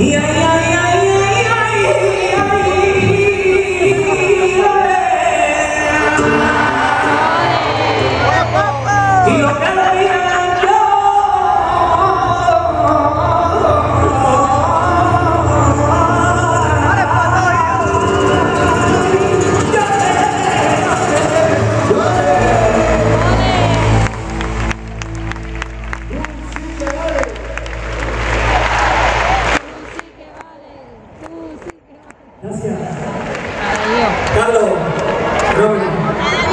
Yeah. Gracias. Adiós. Carlos, Robin.